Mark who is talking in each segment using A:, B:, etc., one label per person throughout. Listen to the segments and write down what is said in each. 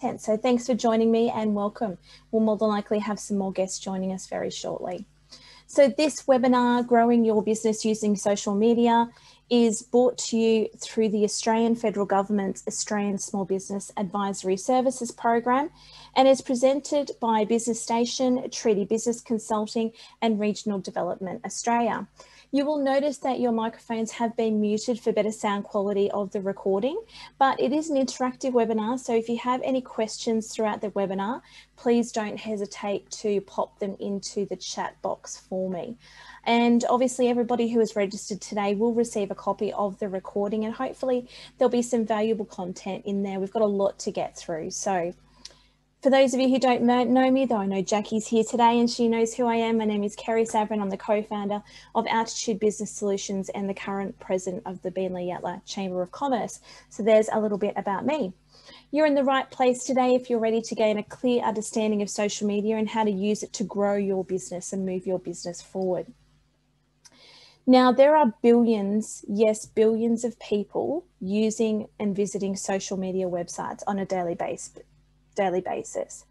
A: So thanks for joining me and welcome. We'll more than likely have some more guests joining us very shortly. So this webinar, Growing Your Business Using Social Media, is brought to you through the Australian Federal Government's Australian Small Business Advisory Services Program and is presented by Business Station, Treaty Business Consulting and Regional Development Australia. You will notice that your microphones have been muted for better sound quality of the recording, but it is an interactive webinar. So if you have any questions throughout the webinar, please don't hesitate to pop them into the chat box for me. And obviously everybody who is registered today will receive a copy of the recording and hopefully there'll be some valuable content in there. We've got a lot to get through. So for those of you who don't know me, though I know Jackie's here today and she knows who I am, my name is Kerrie Saverin. I'm the co-founder of Altitude Business Solutions and the current president of the Beenleigh Yatala Chamber of Commerce. So there's a little bit about me. You're in the right place today if you're ready to gain a clear understanding of social media and how to use it to grow your business and move your business forward. Now, there are billions, yes, billions of people using and visiting social media websites on a daily basis daily basis.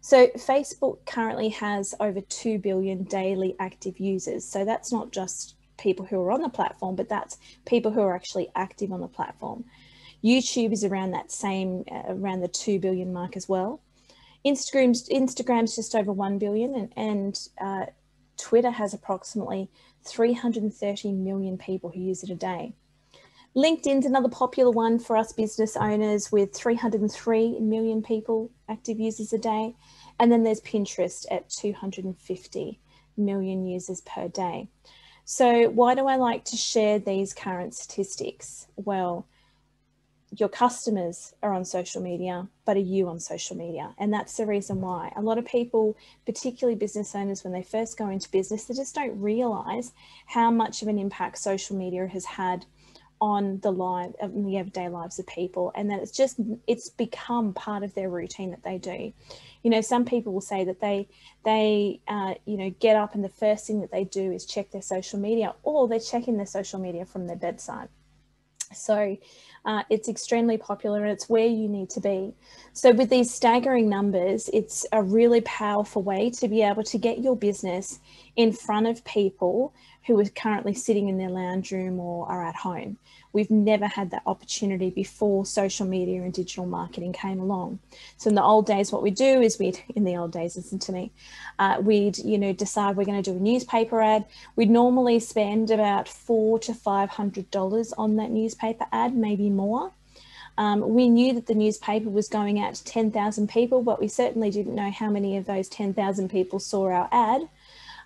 A: So Facebook currently has over 2 billion daily active users. So that's not just people who are on the platform, but that's people who are actually active on the platform. YouTube is around that same, uh, around the 2 billion mark as well. Instagram's, Instagram's just over 1 billion and, and uh, Twitter has approximately 330 million people who use it a day. LinkedIn's another popular one for us business owners with 303 million people active users a day. And then there's Pinterest at 250 million users per day. So why do I like to share these current statistics? Well, your customers are on social media, but are you on social media? And that's the reason why. A lot of people, particularly business owners, when they first go into business, they just don't realize how much of an impact social media has had on the life of the everyday lives of people and that it's just it's become part of their routine that they do you know some people will say that they they uh, you know get up and the first thing that they do is check their social media or they're checking their social media from their bedside so uh, it's extremely popular and it's where you need to be. So with these staggering numbers, it's a really powerful way to be able to get your business in front of people who are currently sitting in their lounge room or are at home. We've never had that opportunity before social media and digital marketing came along. So in the old days, what we do is we'd, in the old days, listen to me, uh, we'd, you know, decide we're going to do a newspaper ad. We'd normally spend about four to $500 on that newspaper ad, maybe more. Um, we knew that the newspaper was going out to 10,000 people, but we certainly didn't know how many of those 10,000 people saw our ad.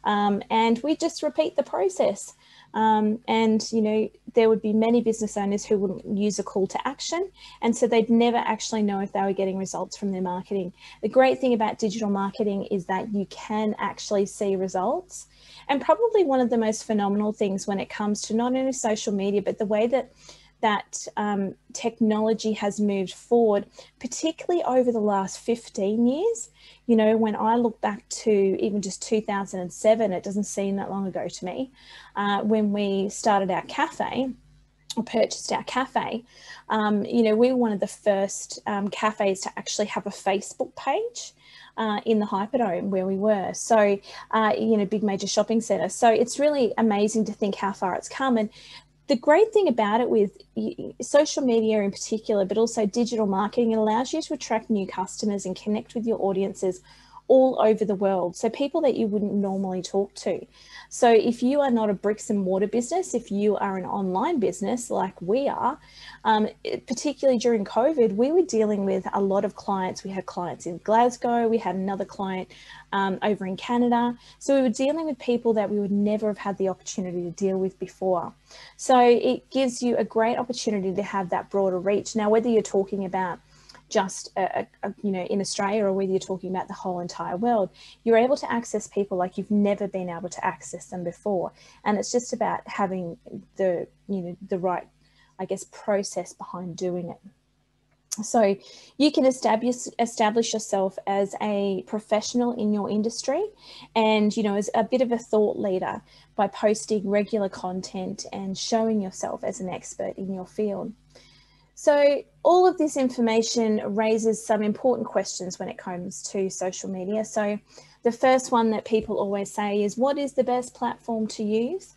A: Um, and we just repeat the process. Um, and, you know, there would be many business owners who wouldn't use a call to action. And so they'd never actually know if they were getting results from their marketing. The great thing about digital marketing is that you can actually see results. And probably one of the most phenomenal things when it comes to not only social media, but the way that that um, technology has moved forward, particularly over the last 15 years. You know, when I look back to even just 2007, it doesn't seem that long ago to me, uh, when we started our cafe or purchased our cafe, um, you know, we were one of the first um, cafes to actually have a Facebook page. Uh, in the Hyperdome where we were. So, uh, you know, big major shopping centre. So it's really amazing to think how far it's come. And the great thing about it with social media in particular, but also digital marketing, it allows you to attract new customers and connect with your audiences all over the world. So people that you wouldn't normally talk to. So if you are not a bricks and mortar business, if you are an online business like we are, um, particularly during COVID, we were dealing with a lot of clients. We had clients in Glasgow, we had another client um, over in Canada. So we were dealing with people that we would never have had the opportunity to deal with before. So it gives you a great opportunity to have that broader reach. Now, whether you're talking about just a, a, you know in Australia or whether you're talking about the whole entire world, you're able to access people like you've never been able to access them before, and it's just about having the you know the right, I guess, process behind doing it. So you can establish establish yourself as a professional in your industry, and you know as a bit of a thought leader by posting regular content and showing yourself as an expert in your field. So all of this information raises some important questions when it comes to social media. So the first one that people always say is, what is the best platform to use?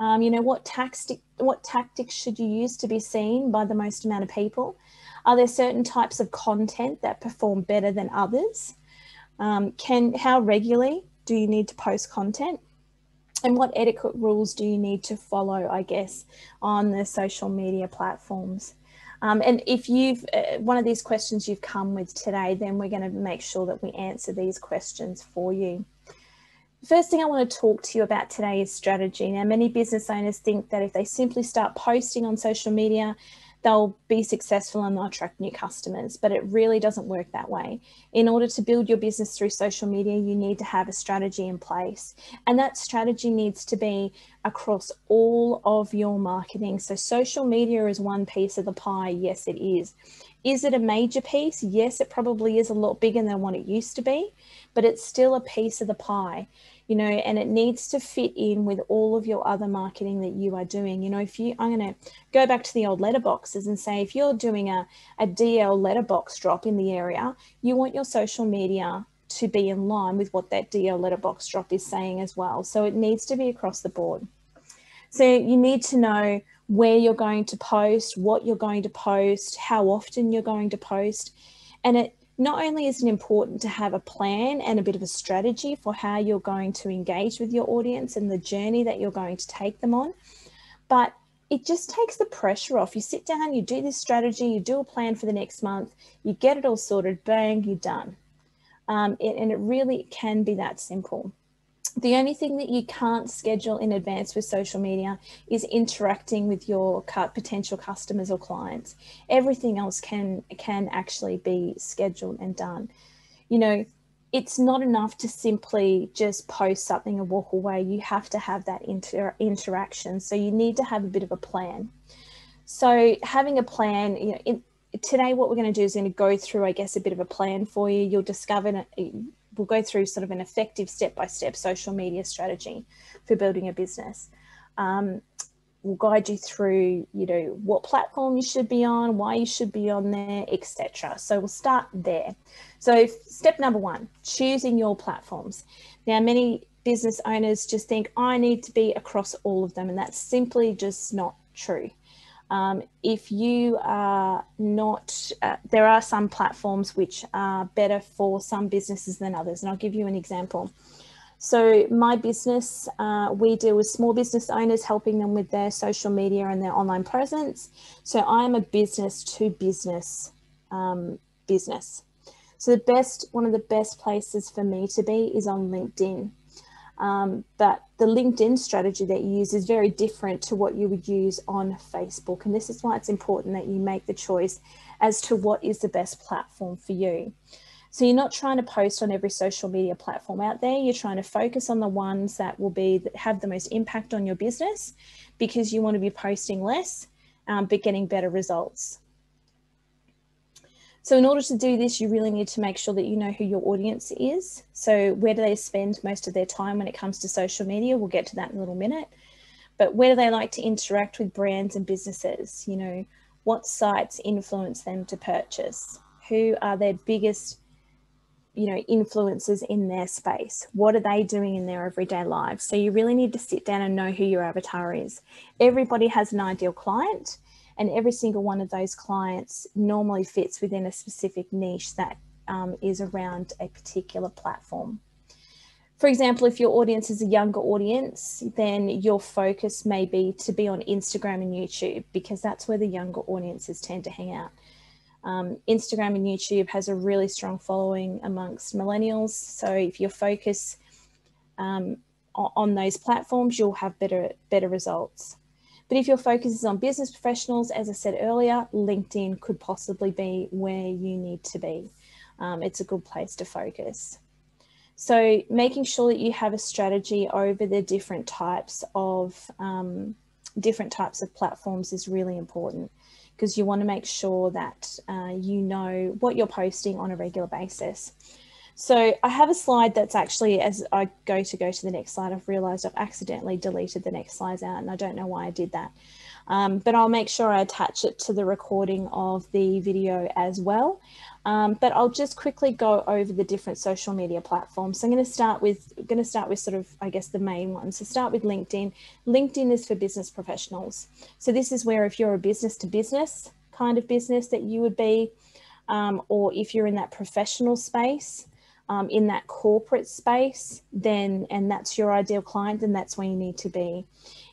A: Um, you know, what, tactic, what tactics should you use to be seen by the most amount of people? Are there certain types of content that perform better than others? Um, can How regularly do you need to post content? And what etiquette rules do you need to follow, I guess, on the social media platforms? Um, and if you've, uh, one of these questions you've come with today, then we're going to make sure that we answer these questions for you. First thing I want to talk to you about today is strategy. Now, many business owners think that if they simply start posting on social media, they'll be successful and they'll attract new customers, but it really doesn't work that way. In order to build your business through social media, you need to have a strategy in place. And that strategy needs to be across all of your marketing. So social media is one piece of the pie. Yes, it is. Is it a major piece? Yes, it probably is a lot bigger than what it used to be, but it's still a piece of the pie you know, and it needs to fit in with all of your other marketing that you are doing. You know, if you, I'm going to go back to the old letterboxes and say, if you're doing a, a DL letterbox drop in the area, you want your social media to be in line with what that DL letterbox drop is saying as well. So it needs to be across the board. So you need to know where you're going to post, what you're going to post, how often you're going to post. And it not only is it important to have a plan and a bit of a strategy for how you're going to engage with your audience and the journey that you're going to take them on, but it just takes the pressure off. You sit down, you do this strategy, you do a plan for the next month, you get it all sorted, bang, you're done. Um, it, and it really can be that simple. The only thing that you can't schedule in advance with social media is interacting with your potential customers or clients. Everything else can can actually be scheduled and done. You know, it's not enough to simply just post something and walk away. You have to have that inter interaction. So you need to have a bit of a plan. So having a plan, you know, in, today what we're going to do is going to go through, I guess, a bit of a plan for you. You'll discover we'll go through sort of an effective step-by-step social media strategy for building a business. Um, we'll guide you through, you know, what platform you should be on, why you should be on there, etc. So we'll start there. So step number one, choosing your platforms. Now, many business owners just think I need to be across all of them, and that's simply just not true. Um, if you are not, uh, there are some platforms which are better for some businesses than others, and I'll give you an example. So my business, uh, we deal with small business owners, helping them with their social media and their online presence. So I'm a business to business um, business. So the best, one of the best places for me to be is on LinkedIn. Um, but the LinkedIn strategy that you use is very different to what you would use on Facebook. And this is why it's important that you make the choice as to what is the best platform for you. So you're not trying to post on every social media platform out there. You're trying to focus on the ones that will be that have the most impact on your business because you want to be posting less, um, but getting better results. So in order to do this, you really need to make sure that you know who your audience is. So where do they spend most of their time when it comes to social media? We'll get to that in a little minute. But where do they like to interact with brands and businesses? You know, what sites influence them to purchase? Who are their biggest, you know, influences in their space? What are they doing in their everyday lives? So you really need to sit down and know who your avatar is. Everybody has an ideal client and every single one of those clients normally fits within a specific niche that um, is around a particular platform. For example, if your audience is a younger audience, then your focus may be to be on Instagram and YouTube because that's where the younger audiences tend to hang out. Um, Instagram and YouTube has a really strong following amongst millennials. So if you focus um, on those platforms, you'll have better better results. But if your focus is on business professionals, as I said earlier, LinkedIn could possibly be where you need to be. Um, it's a good place to focus. So making sure that you have a strategy over the different types of um, different types of platforms is really important because you want to make sure that uh, you know what you're posting on a regular basis. So I have a slide that's actually, as I go to go to the next slide, I've realized I've accidentally deleted the next slides out and I don't know why I did that. Um, but I'll make sure I attach it to the recording of the video as well. Um, but I'll just quickly go over the different social media platforms. So I'm going to start with going to start with sort of I guess the main ones. So start with LinkedIn. LinkedIn is for business professionals. So this is where if you're a business to business kind of business that you would be, um, or if you're in that professional space, um, in that corporate space, then and that's your ideal client, then that's where you need to be.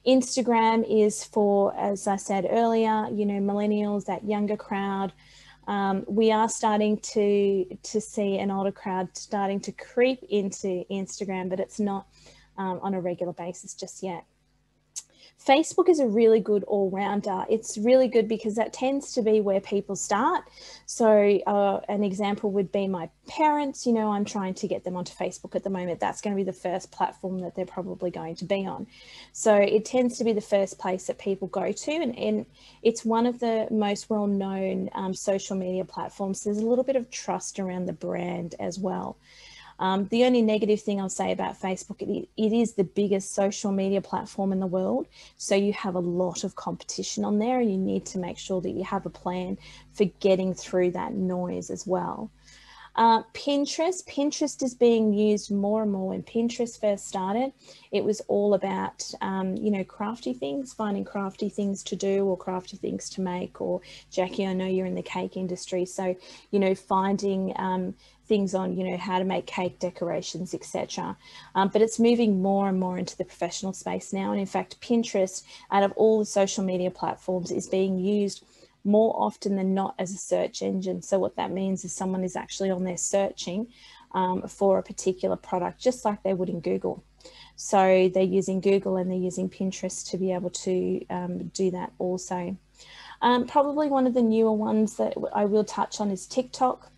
A: Instagram is for, as I said earlier, you know, millennials, that younger crowd. Um, we are starting to to see an older crowd starting to creep into Instagram, but it's not um, on a regular basis just yet. Facebook is a really good all rounder. It's really good because that tends to be where people start. So, uh, an example would be my parents. You know, I'm trying to get them onto Facebook at the moment. That's going to be the first platform that they're probably going to be on. So, it tends to be the first place that people go to, and, and it's one of the most well known um, social media platforms. There's a little bit of trust around the brand as well. Um, the only negative thing I'll say about Facebook, it, it is the biggest social media platform in the world. So you have a lot of competition on there and you need to make sure that you have a plan for getting through that noise as well. Uh, Pinterest, Pinterest is being used more and more. When Pinterest first started, it was all about, um, you know, crafty things, finding crafty things to do or crafty things to make. Or Jackie, I know you're in the cake industry, so you know, finding um, things on, you know, how to make cake decorations, etc. Um, but it's moving more and more into the professional space now. And in fact, Pinterest, out of all the social media platforms, is being used more often than not as a search engine. So what that means is someone is actually on there searching um, for a particular product, just like they would in Google. So they're using Google and they're using Pinterest to be able to um, do that also. Um, probably one of the newer ones that I will touch on is TikTok.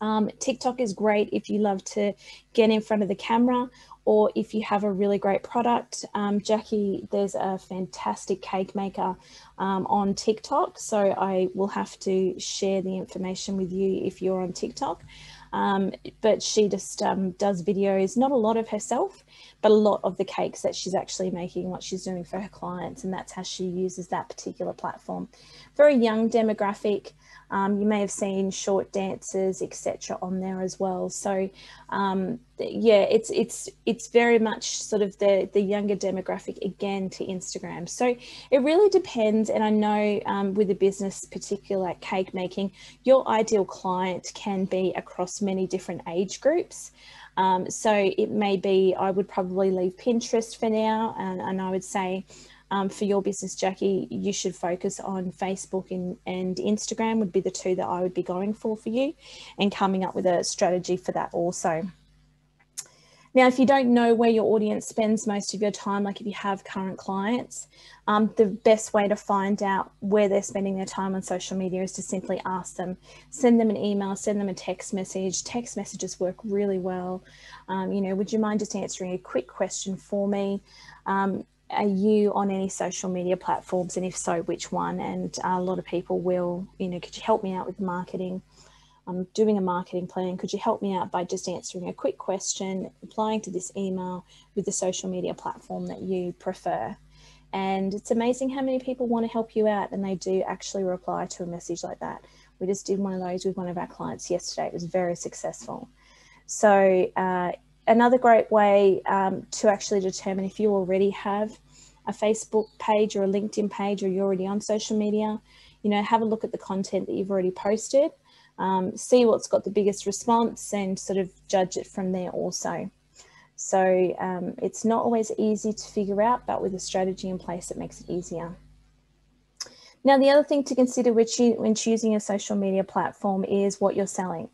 A: Um, TikTok is great if you love to get in front of the camera or if you have a really great product. Um, Jackie, there's a fantastic cake maker um, on TikTok. So I will have to share the information with you if you're on TikTok. Um, but she just um, does videos, not a lot of herself, but a lot of the cakes that she's actually making, what she's doing for her clients. And that's how she uses that particular platform. Very young demographic. Um, you may have seen short dances, etc., on there as well. So, um, yeah, it's it's it's very much sort of the the younger demographic again to Instagram. So it really depends. And I know um, with a business, particular like cake making, your ideal client can be across many different age groups. Um, so it may be I would probably leave Pinterest for now, and, and I would say um, for your business, Jackie, you should focus on Facebook and, and Instagram would be the two that I would be going for for you and coming up with a strategy for that also. Now, if you don't know where your audience spends most of your time, like if you have current clients, um, the best way to find out where they're spending their time on social media is to simply ask them, send them an email, send them a text message. Text messages work really well. Um, you know, would you mind just answering a quick question for me? Um, are you on any social media platforms and if so which one? And a lot of people will you know could you help me out with the marketing? I'm doing a marketing plan. Could you help me out by just answering a quick question applying to this email with the social media platform that you prefer? And it's amazing how many people want to help you out and they do actually reply to a message like that. We just did one of those with one of our clients yesterday. It was very successful. So uh, another great way um, to actually determine if you already have a Facebook page or a LinkedIn page or you're already on social media, you know, have a look at the content that you've already posted, um, see what's got the biggest response and sort of judge it from there also. So um, it's not always easy to figure out, but with a strategy in place, it makes it easier. Now, the other thing to consider when choosing a social media platform is what you're selling.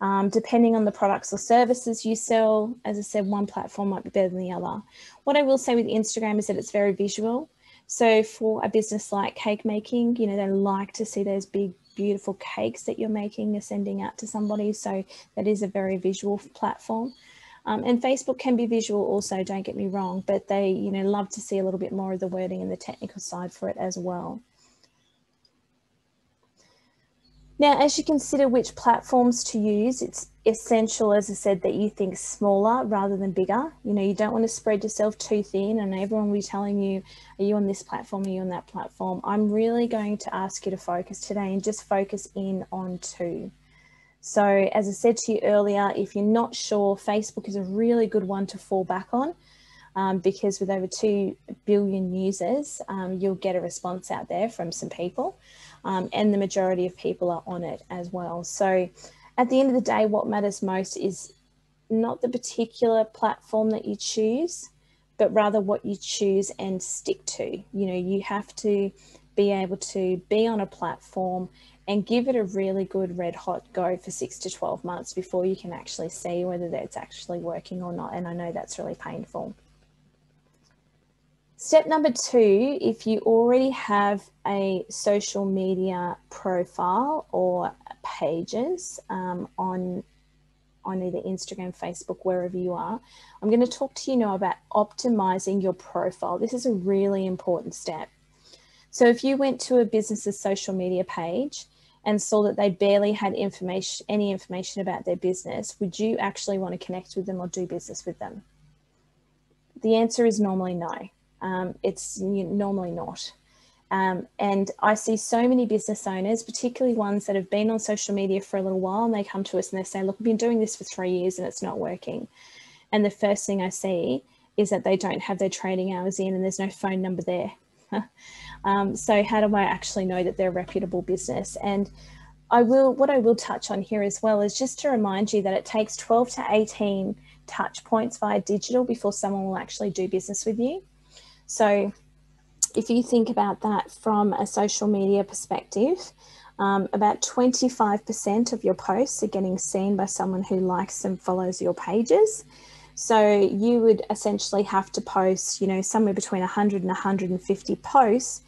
A: Um, depending on the products or services you sell, as I said, one platform might be better than the other. What I will say with Instagram is that it's very visual. So for a business like cake making, you know, they like to see those big, beautiful cakes that you're making, you're sending out to somebody. So that is a very visual platform. Um, and Facebook can be visual also, don't get me wrong, but they, you know, love to see a little bit more of the wording and the technical side for it as well. Now, as you consider which platforms to use, it's essential, as I said, that you think smaller rather than bigger. You know, you don't want to spread yourself too thin and everyone will be telling you, are you on this platform, are you on that platform? I'm really going to ask you to focus today and just focus in on two. So as I said to you earlier, if you're not sure, Facebook is a really good one to fall back on um, because with over 2 billion users, um, you'll get a response out there from some people um, and the majority of people are on it as well. So at the end of the day, what matters most is not the particular platform that you choose, but rather what you choose and stick to. You know, you have to be able to be on a platform and give it a really good red hot go for six to 12 months before you can actually see whether that's actually working or not. And I know that's really painful. Step number two, if you already have a social media profile or pages um, on, on either Instagram, Facebook, wherever you are, I'm going to talk to you now about optimizing your profile. This is a really important step. So if you went to a business's social media page and saw that they barely had information, any information about their business, would you actually want to connect with them or do business with them? The answer is normally no um, it's normally not. Um, and I see so many business owners, particularly ones that have been on social media for a little while, and they come to us and they say, Look, I've been doing this for three years and it's not working. And the first thing I see is that they don't have their trading hours in and there's no phone number there. um, so, how do I actually know that they're a reputable business? And I will, what I will touch on here as well is just to remind you that it takes 12 to 18 touch points via digital before someone will actually do business with you. So if you think about that from a social media perspective, um, about 25% of your posts are getting seen by someone who likes and follows your pages. So you would essentially have to post, you know, somewhere between 100 and 150 posts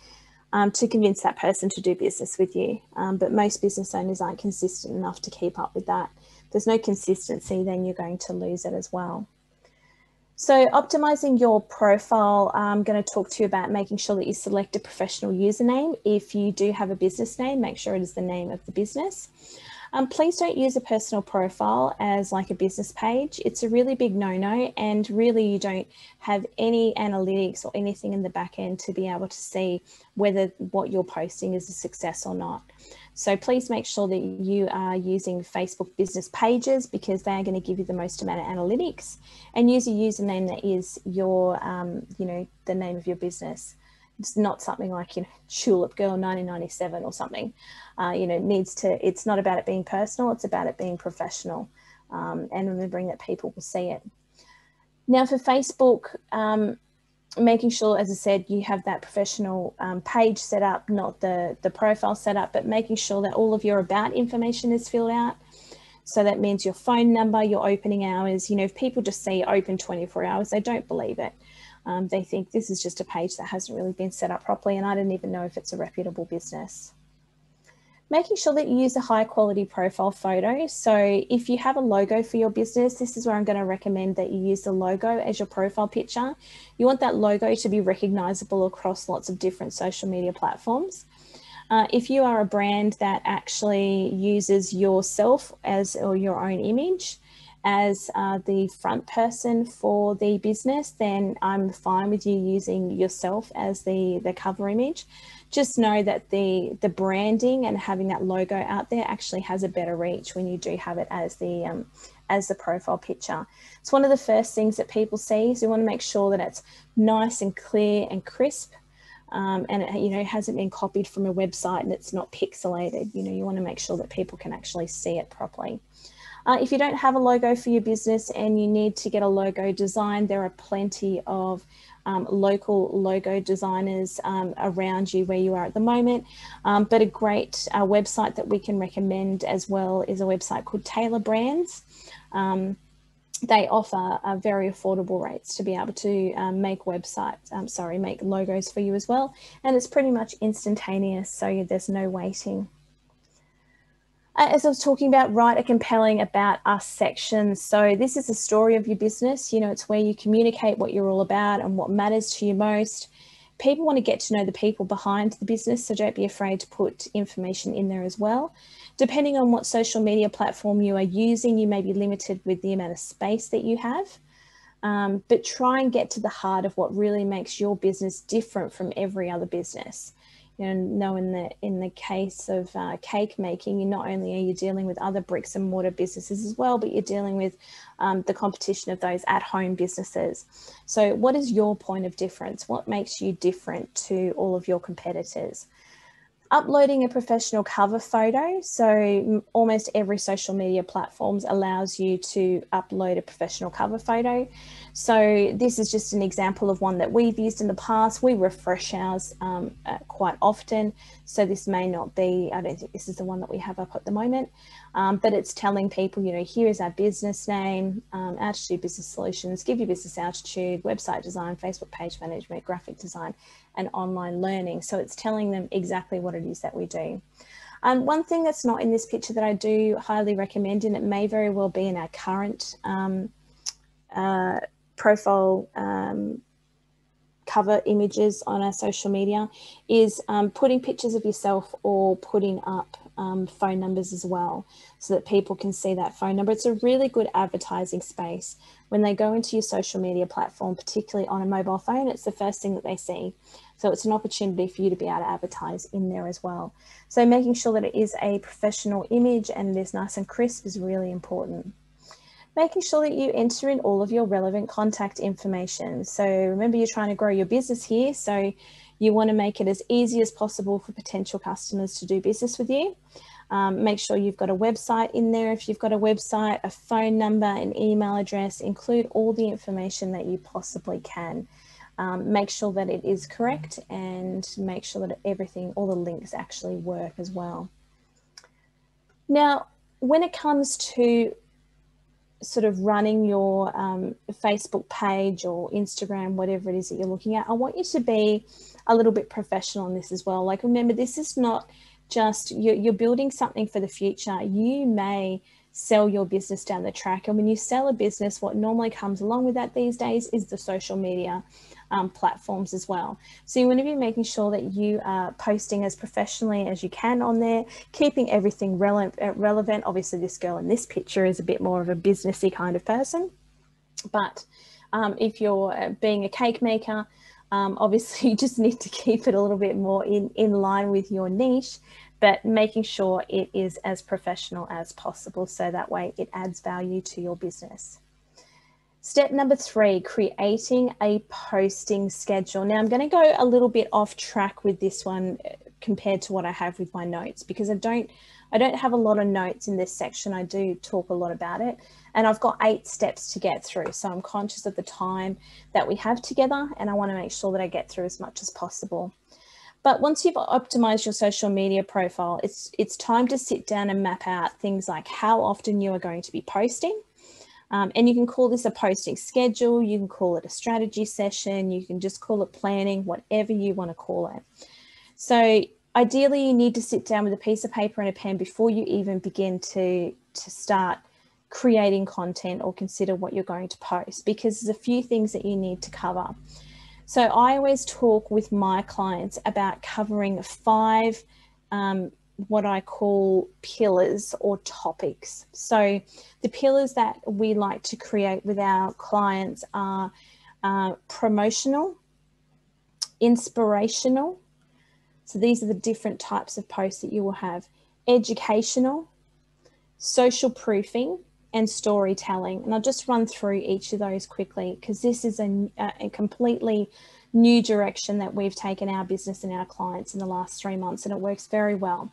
A: um, to convince that person to do business with you. Um, but most business owners aren't consistent enough to keep up with that. If there's no consistency, then you're going to lose it as well. So optimizing your profile, I'm going to talk to you about making sure that you select a professional username. If you do have a business name, make sure it is the name of the business. Um, please don't use a personal profile as like a business page. It's a really big no-no and really you don't have any analytics or anything in the back end to be able to see whether what you're posting is a success or not. So please make sure that you are using Facebook business pages because they are going to give you the most amount of analytics and use a username that is your, um, you know, the name of your business. It's not something like, you know, Tulip Girl 1997 or something. Uh, you know, needs to, it's not about it being personal, it's about it being professional um, and remembering that people will see it. Now for Facebook, um, making sure, as I said, you have that professional um, page set up, not the, the profile set up, but making sure that all of your about information is filled out. So that means your phone number, your opening hours. You know, if people just see open 24 hours, they don't believe it. Um, they think this is just a page that hasn't really been set up properly and I don't even know if it's a reputable business making sure that you use a high quality profile photo. So if you have a logo for your business, this is where I'm going to recommend that you use the logo as your profile picture. You want that logo to be recognizable across lots of different social media platforms. Uh, if you are a brand that actually uses yourself as or your own image as uh, the front person for the business, then I'm fine with you using yourself as the, the cover image just know that the the branding and having that logo out there actually has a better reach when you do have it as the um, as the profile picture. It's one of the first things that people see. So you want to make sure that it's nice and clear and crisp. Um, and it you know hasn't been copied from a website and it's not pixelated. You know you want to make sure that people can actually see it properly. Uh, if you don't have a logo for your business and you need to get a logo designed, there are plenty of um, local logo designers um, around you where you are at the moment. Um, but a great uh, website that we can recommend as well is a website called Tailor Brands. Um, they offer uh, very affordable rates to be able to um, make websites, um, sorry, make logos for you as well. And it's pretty much instantaneous, so there's no waiting. Uh, as I was talking about, write a compelling about us section. So this is the story of your business. You know, it's where you communicate what you're all about and what matters to you most. people want to get to know the people behind the business, so don't be afraid to put information in there as well. Depending on what social media platform you are using, you may be limited with the amount of space that you have. Um, but try and get to the heart of what really makes your business different from every other business you know, in the in the case of uh, cake making, you not only are you dealing with other bricks and mortar businesses as well, but you're dealing with um, the competition of those at home businesses. So, what is your point of difference? What makes you different to all of your competitors? uploading a professional cover photo. So almost every social media platforms allows you to upload a professional cover photo. So this is just an example of one that we've used in the past. We refresh ours um, uh, quite often. So this may not be, I don't think this is the one that we have up at the moment, um, but it's telling people, you know, here is our business name, um, Altitude Business Solutions, Give Your Business Altitude, website design, Facebook page management, graphic design, and online learning. So it's telling them exactly what it is that we do. Um, one thing that's not in this picture that I do highly recommend, and it may very well be in our current um, uh, profile um, cover images on our social media, is um, putting pictures of yourself or putting up um, phone numbers as well so that people can see that phone number. It's a really good advertising space. When they go into your social media platform, particularly on a mobile phone, it's the first thing that they see. So it's an opportunity for you to be able to advertise in there as well. So making sure that it is a professional image and it is nice and crisp is really important. Making sure that you enter in all of your relevant contact information. So remember you're trying to grow your business here. So you want to make it as easy as possible for potential customers to do business with you. Um, make sure you've got a website in there. If you've got a website, a phone number, an email address, include all the information that you possibly can um, make sure that it is correct and make sure that everything, all the links actually work as well. Now, when it comes to sort of running your um, Facebook page or Instagram, whatever it is that you're looking at, I want you to be a little bit professional in this as well. Like, remember, this is not just you're, you're building something for the future. You may sell your business down the track. And when you sell a business, what normally comes along with that these days is the social media um, platforms as well. So you want to be making sure that you are posting as professionally as you can on there, keeping everything rele uh, relevant. Obviously, this girl in this picture is a bit more of a businessy kind of person, but um, if you're uh, being a cake maker, um, obviously you just need to keep it a little bit more in, in line with your niche, but making sure it is as professional as possible so that way it adds value to your business. Step number three, creating a posting schedule. Now I'm going to go a little bit off track with this one uh, compared to what I have with my notes because I don't I don't have a lot of notes in this section. I do talk a lot about it and I've got eight steps to get through. So I'm conscious of the time that we have together and I want to make sure that I get through as much as possible. But once you've optimized your social media profile, it's, it's time to sit down and map out things like how often you are going to be posting, um, and you can call this a posting schedule, you can call it a strategy session, you can just call it planning, whatever you want to call it. So ideally you need to sit down with a piece of paper and a pen before you even begin to, to start creating content or consider what you're going to post because there's a few things that you need to cover. So I always talk with my clients about covering five um, what I call pillars or topics. So the pillars that we like to create with our clients are uh, promotional, inspirational. So these are the different types of posts that you will have. Educational, social proofing, and storytelling. And I'll just run through each of those quickly because this is a, a completely new direction that we've taken our business and our clients in the last three months and it works very well.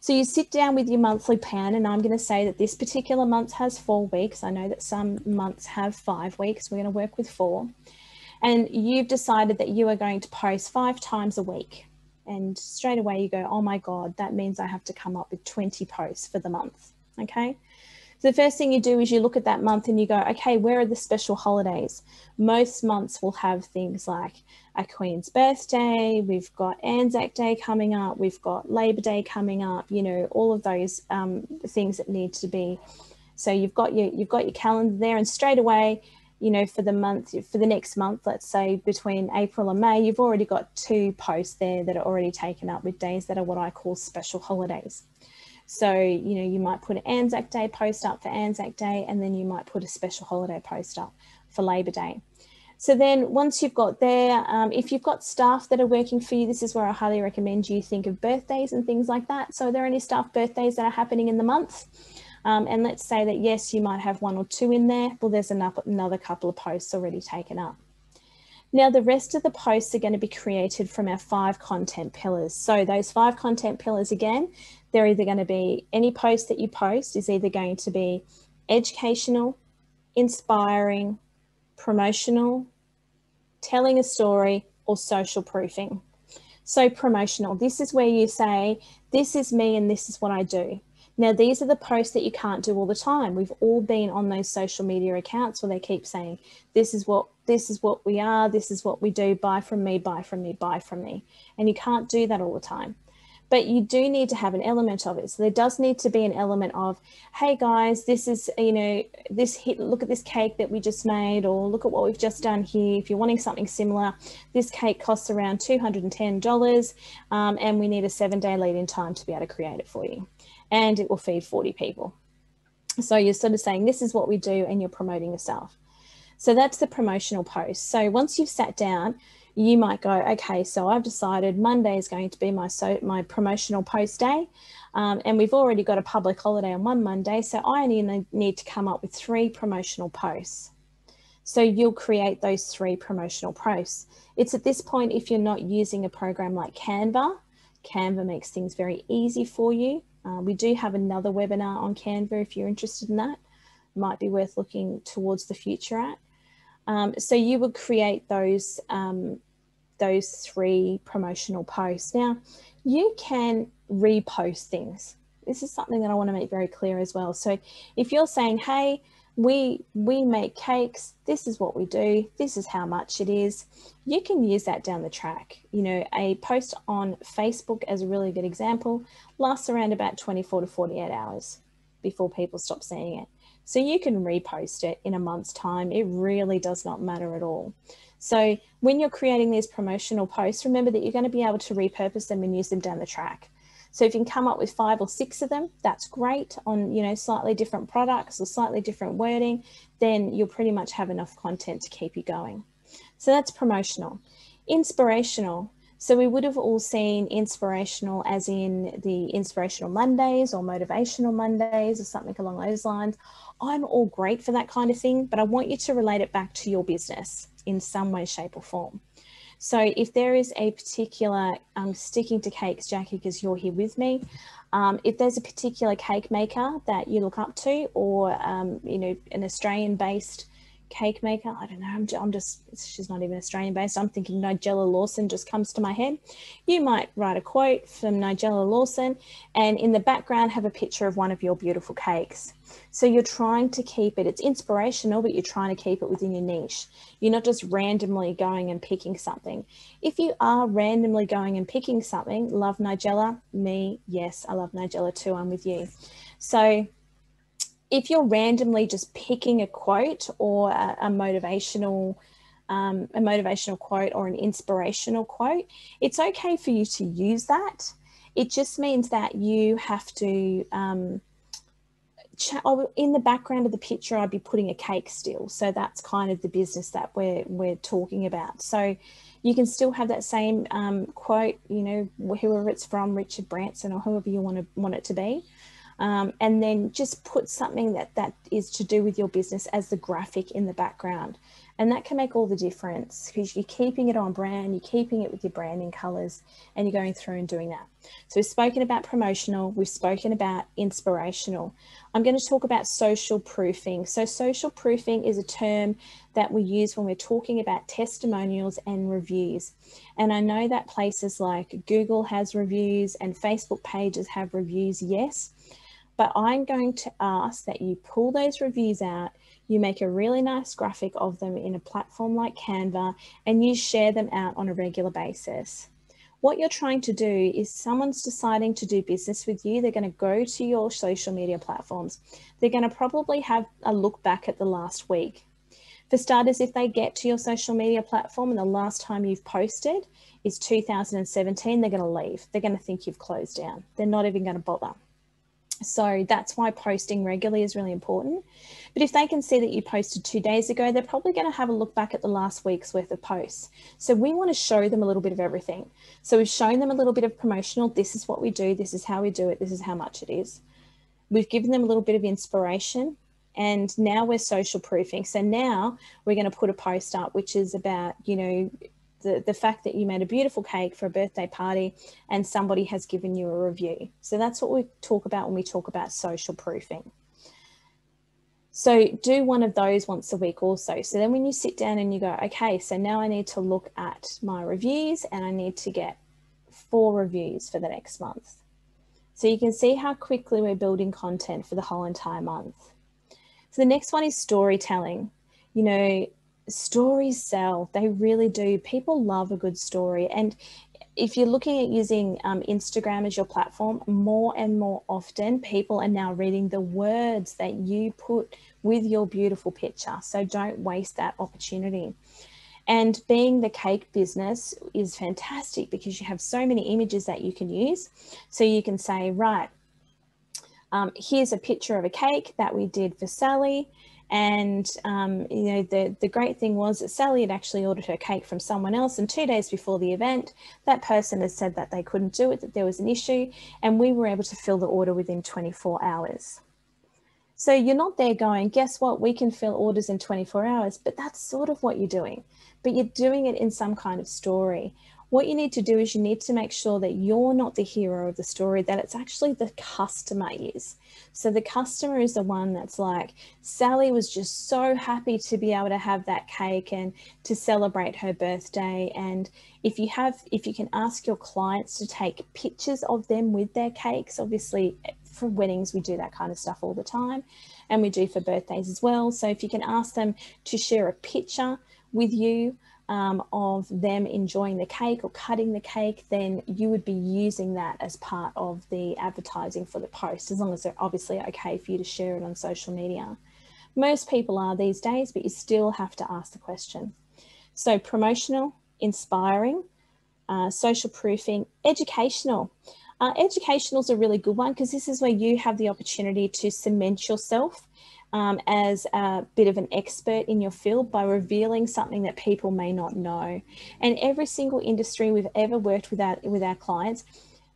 A: So you sit down with your monthly plan and I'm going to say that this particular month has four weeks. I know that some months have five weeks. We're going to work with four. And you've decided that you are going to post five times a week. And straight away you go, oh my God, that means I have to come up with 20 posts for the month. Okay. So the first thing you do is you look at that month and you go, okay, where are the special holidays? Most months will have things like a Queen's birthday, we've got Anzac Day coming up, we've got Labor Day coming up, you know, all of those um, things that need to be. So you've got your you've got your calendar there, and straight away you know, for the month, for the next month, let's say between April and May, you've already got two posts there that are already taken up with days that are what I call special holidays. So, you know, you might put an Anzac Day post up for Anzac Day, and then you might put a special holiday post up for Labor Day. So then once you've got there, um, if you've got staff that are working for you, this is where I highly recommend you think of birthdays and things like that. So are there any staff birthdays that are happening in the month? Um, and let's say that, yes, you might have one or two in there. Well, there's another couple of posts already taken up. Now, the rest of the posts are going to be created from our five content pillars. So those five content pillars, again, they're either going to be any post that you post is either going to be educational, inspiring, promotional, telling a story, or social proofing. So promotional, this is where you say, this is me and this is what I do. Now, these are the posts that you can't do all the time. We've all been on those social media accounts where they keep saying, this is what this is what we are, this is what we do, buy from me, buy from me, buy from me. And you can't do that all the time. But you do need to have an element of it. So there does need to be an element of, hey guys, this is, you know, this hit, look at this cake that we just made, or look at what we've just done here. If you're wanting something similar, this cake costs around $210 um, and we need a seven day lead in time to be able to create it for you and it will feed 40 people. So you're sort of saying, this is what we do, and you're promoting yourself. So that's the promotional post. So once you've sat down, you might go, okay, so I've decided Monday is going to be my so my promotional post day. Um, and we've already got a public holiday on one Monday. So I only need to come up with three promotional posts. So you'll create those three promotional posts. It's at this point, if you're not using a program like Canva, Canva makes things very easy for you. Uh, we do have another webinar on Canva if you're interested in that. Might be worth looking towards the future at. Um, so you would create those, um, those three promotional posts. Now, you can repost things. This is something that I want to make very clear as well. So if you're saying, hey, we we make cakes this is what we do this is how much it is you can use that down the track you know a post on facebook as a really good example lasts around about 24 to 48 hours before people stop seeing it so you can repost it in a month's time it really does not matter at all so when you're creating these promotional posts remember that you're going to be able to repurpose them and use them down the track so if you can come up with five or six of them, that's great on, you know, slightly different products or slightly different wording, then you'll pretty much have enough content to keep you going. So that's promotional. Inspirational. So we would have all seen inspirational as in the inspirational Mondays or motivational Mondays or something along those lines. I'm all great for that kind of thing, but I want you to relate it back to your business in some way, shape or form. So if there is a particular, um, sticking to cakes, Jackie, because you're here with me, um, if there's a particular cake maker that you look up to or, um, you know, an Australian based cake maker. I don't know. I'm, I'm just, she's not even Australian based. I'm thinking Nigella Lawson just comes to my head. You might write a quote from Nigella Lawson and in the background have a picture of one of your beautiful cakes. So you're trying to keep it, it's inspirational, but you're trying to keep it within your niche. You're not just randomly going and picking something. If you are randomly going and picking something, love Nigella, me, yes, I love Nigella too, I'm with you. So if you're randomly just picking a quote or a, a motivational um, a motivational quote or an inspirational quote, it's okay for you to use that. It just means that you have to, um, oh, in the background of the picture, I'd be putting a cake still. So that's kind of the business that we're, we're talking about. So you can still have that same um, quote, you know, whoever it's from, Richard Branson or whoever you want to want it to be um, and then just put something that that is to do with your business as the graphic in the background. And that can make all the difference because you're keeping it on brand, you're keeping it with your branding colors, and you're going through and doing that. So we've spoken about promotional, we've spoken about inspirational. I'm going to talk about social proofing. So social proofing is a term that we use when we're talking about testimonials and reviews. And I know that places like Google has reviews and Facebook pages have reviews, yes, but I'm going to ask that you pull those reviews out, you make a really nice graphic of them in a platform like Canva, and you share them out on a regular basis. What you're trying to do is someone's deciding to do business with you. They're going to go to your social media platforms. They're going to probably have a look back at the last week. For starters, if they get to your social media platform and the last time you've posted is 2017, they're going to leave. They're going to think you've closed down. They're not even going to bother. So that's why posting regularly is really important. But if they can see that you posted two days ago, they're probably going to have a look back at the last week's worth of posts. So we want to show them a little bit of everything. So we've shown them a little bit of promotional. This is what we do. This is how we do it. This is how much it is. We've given them a little bit of inspiration and now we're social proofing. So now we're going to put a post up, which is about, you know, the, the fact that you made a beautiful cake for a birthday party and somebody has given you a review. So that's what we talk about when we talk about social proofing. So do one of those once a week also. So then when you sit down and you go, okay, so now I need to look at my reviews and I need to get four reviews for the next month. So you can see how quickly we're building content for the whole entire month. So the next one is storytelling. You know, stories sell, they really do. People love a good story. And if you're looking at using um, Instagram as your platform, more and more often people are now reading the words that you put with your beautiful picture. So don't waste that opportunity. And being the cake business is fantastic because you have so many images that you can use. So you can say, right, um, here's a picture of a cake that we did for Sally. And um, you know the the great thing was that Sally had actually ordered her cake from someone else, and two days before the event, that person had said that they couldn't do it, that there was an issue, and we were able to fill the order within 24 hours. So you're not there going, guess what? We can fill orders in 24 hours, but that's sort of what you're doing. But you're doing it in some kind of story what you need to do is you need to make sure that you're not the hero of the story, that it's actually the customer is. So the customer is the one that's like, Sally was just so happy to be able to have that cake and to celebrate her birthday. And if you have, if you can ask your clients to take pictures of them with their cakes, obviously eh, for weddings, we do that kind of stuff all the time. And we do for birthdays as well. So if you can ask them to share a picture with you um, of them enjoying the cake or cutting the cake, then you would be using that as part of the advertising for the post, as long as they're obviously okay for you to share it on social media. Most people are these days, but you still have to ask the question. So promotional, inspiring, uh, social proofing, educational. Uh, educational is a really good one because this is where you have the opportunity to cement yourself um, as a bit of an expert in your field by revealing something that people may not know. And every single industry we've ever worked with our, with our clients,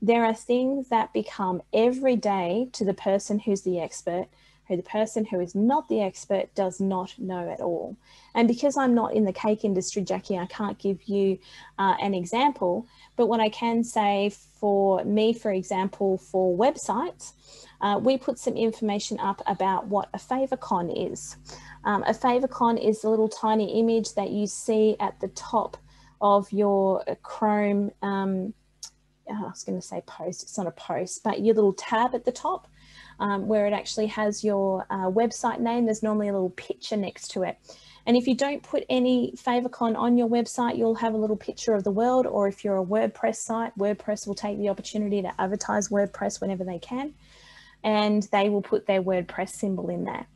A: there are things that become every day to the person who's the expert who the person who is not the expert does not know at all. And because I'm not in the cake industry, Jackie, I can't give you uh, an example. But what I can say for me, for example, for websites, uh, we put some information up about what a favicon is. Um, a favicon is a little tiny image that you see at the top of your Chrome, um, I was going to say post, it's not a post, but your little tab at the top um, where it actually has your uh, website name. There's normally a little picture next to it. And if you don't put any favicon on your website, you'll have a little picture of the world. Or if you're a WordPress site, WordPress will take the opportunity to advertise WordPress whenever they can and they will put their WordPress symbol in there.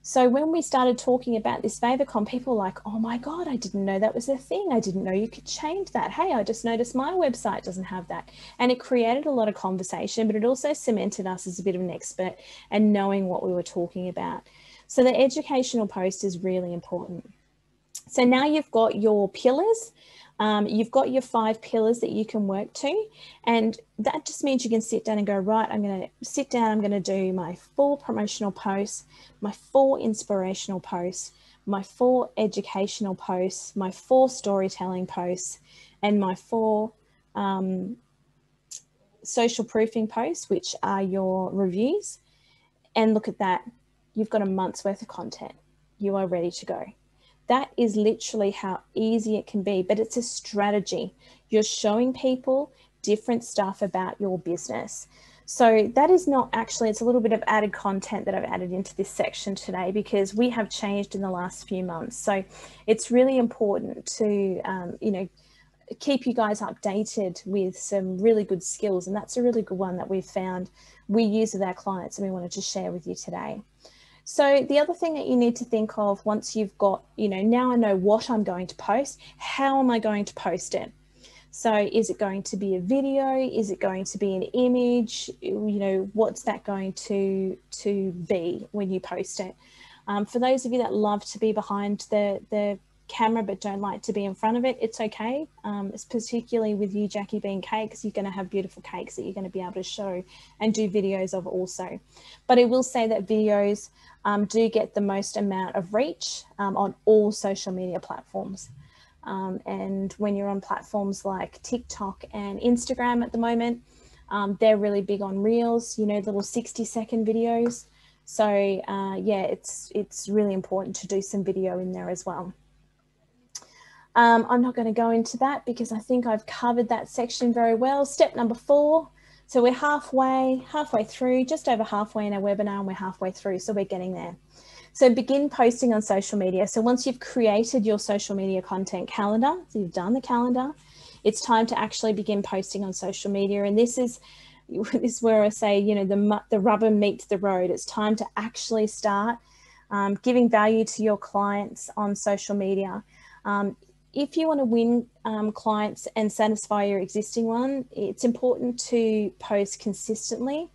A: So when we started talking about this favicon, people were like, oh my God, I didn't know that was a thing. I didn't know you could change that. Hey, I just noticed my website doesn't have that. And it created a lot of conversation, but it also cemented us as a bit of an expert and knowing what we were talking about. So the educational post is really important. So now you've got your pillars um, you've got your five pillars that you can work to, and that just means you can sit down and go, right, I'm going to sit down, I'm going to do my four promotional posts, my four inspirational posts, my four educational posts, my four storytelling posts, and my four um, social proofing posts, which are your reviews. And look at that, you've got a month's worth of content. You are ready to go. That is literally how easy it can be, but it's a strategy. You're showing people different stuff about your business. So that is not actually, it's a little bit of added content that I've added into this section today because we have changed in the last few months. So it's really important to, um, you know, keep you guys updated with some really good skills. And that's a really good one that we've found we use with our clients and we wanted to share with you today. So the other thing that you need to think of once you've got, you know, now I know what I'm going to post, how am I going to post it? So is it going to be a video? Is it going to be an image? You know, what's that going to to be when you post it? Um, for those of you that love to be behind the the camera but don't like to be in front of it, it's okay. Um, it's particularly with you, Jackie, being cakes, you're going to have beautiful cakes that you're going to be able to show and do videos of also. But I will say that videos um, do get the most amount of reach um, on all social media platforms. Um, and when you're on platforms like TikTok and Instagram at the moment, um, they're really big on reels, you know, little 60 second videos. So uh, yeah, it's, it's really important to do some video in there as well. Um, I'm not going to go into that because I think I've covered that section very well. Step number four. So we're halfway, halfway through, just over halfway in our webinar and we're halfway through. So we're getting there. So begin posting on social media. So once you've created your social media content calendar, so you've done the calendar, it's time to actually begin posting on social media. And this is, this is where I say, you know, the, the rubber meets the road. It's time to actually start um, giving value to your clients on social media. Um, if you want to win um, clients and satisfy your existing one, it's important to post consistently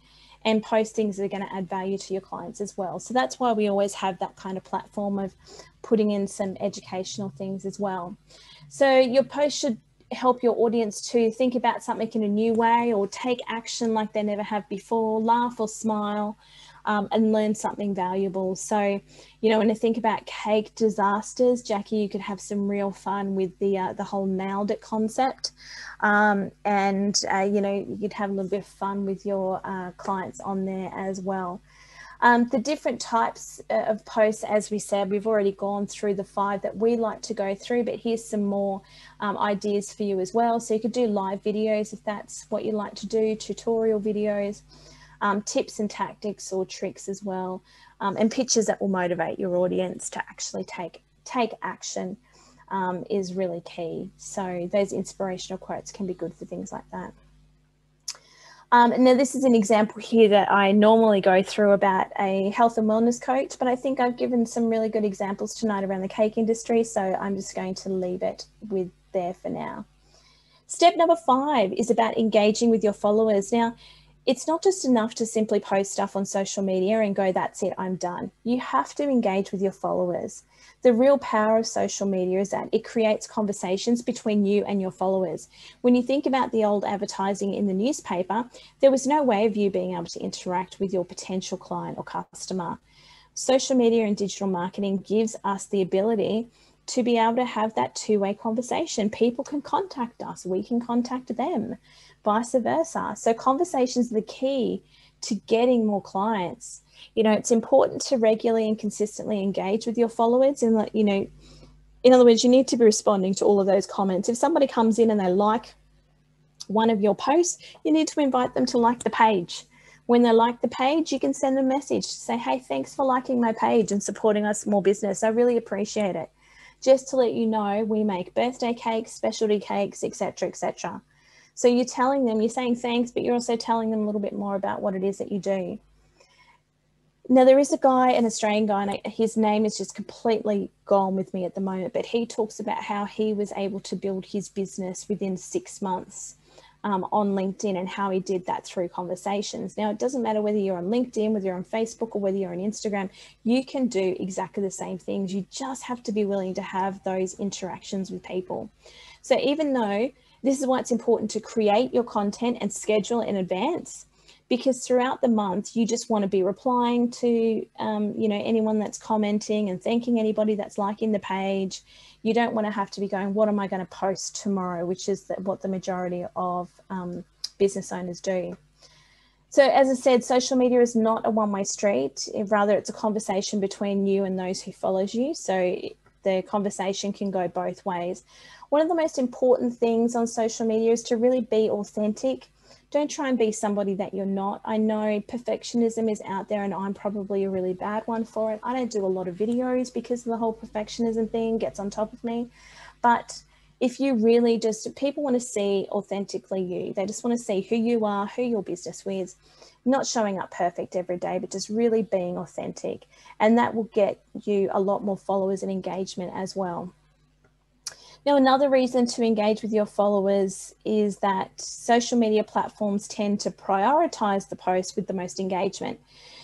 A: and post things that are going to add value to your clients as well. So that's why we always have that kind of platform of putting in some educational things as well. So your post should help your audience to think about something in a new way or take action like they never have before, laugh or smile, um, and learn something valuable. So, you know, when I think about cake disasters, Jackie, you could have some real fun with the uh, the whole nailed it concept, um, and uh, you know, you'd have a little bit of fun with your uh, clients on there as well. Um, the different types uh, of posts, as we said, we've already gone through the five that we like to go through, but here's some more um, ideas for you as well. So you could do live videos if that's what you like to do, tutorial videos um, tips and tactics or tricks as well, um, and pictures that will motivate your audience to actually take take action um, is really key. So those inspirational quotes can be good for things like that. Um, now this is an example here that I normally go through about a health and wellness coach, but I think I've given some really good examples tonight around the cake industry. So I'm just going to leave it with there for now. Step number five is about engaging with your followers. Now, it's not just enough to simply post stuff on social media and go, that's it, I'm done. You have to engage with your followers. The real power of social media is that it creates conversations between you and your followers. When you think about the old advertising in the newspaper, there was no way of you being able to interact with your potential client or customer. Social media and digital marketing gives us the ability to be able to have that two-way conversation. People can contact us, we can contact them vice versa. So conversations are the key to getting more clients. You know, it's important to regularly and consistently engage with your followers and you know, in other words, you need to be responding to all of those comments. If somebody comes in and they like one of your posts, you need to invite them to like the page. When they like the page, you can send a message to say, hey, thanks for liking my page and supporting us small business. I really appreciate it. Just to let you know, we make birthday cakes, specialty cakes, etc., etc. So you're telling them, you're saying thanks, but you're also telling them a little bit more about what it is that you do. Now, there is a guy, an Australian guy, and his name is just completely gone with me at the moment, but he talks about how he was able to build his business within six months um, on LinkedIn and how he did that through conversations. Now, it doesn't matter whether you're on LinkedIn, whether you're on Facebook, or whether you're on Instagram, you can do exactly the same things. You just have to be willing to have those interactions with people. So, even though this is why it's important to create your content and schedule in advance because throughout the month you just want to be replying to um, you know anyone that's commenting and thanking anybody that's liking the page. You don't want to have to be going what am i going to post tomorrow? which is the, what the majority of um, business owners do. So as i said social media is not a one-way street. Rather it's a conversation between you and those who follows you. So the conversation can go both ways one of the most important things on social media is to really be authentic. Don't try and be somebody that you're not. I know perfectionism is out there and I'm probably a really bad one for it. I don't do a lot of videos because the whole perfectionism thing gets on top of me. But if you really just, people want to see authentically you. They just want to see who you are, who your business with, not showing up perfect every day, but just really being authentic. And that will get you a lot more followers and engagement as well. Now, another reason to engage with your followers is that social media platforms tend to prioritize the post with the most engagement.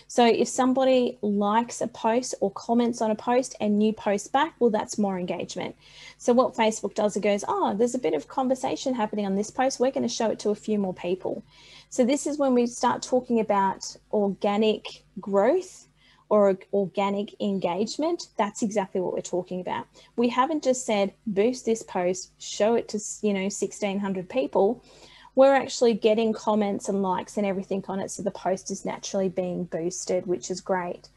A: So if somebody likes a post or comments on a post and you post back, well, that's more engagement. So what Facebook does, it goes, oh, there's a bit of conversation happening on this post. We're going to show it to a few more people. So this is when we start talking about organic growth or organic engagement, that's exactly what we're talking about. We haven't just said boost this post, show it to you know 1600 people. We're actually getting comments and likes and everything on it, so the post is naturally being boosted, which is great.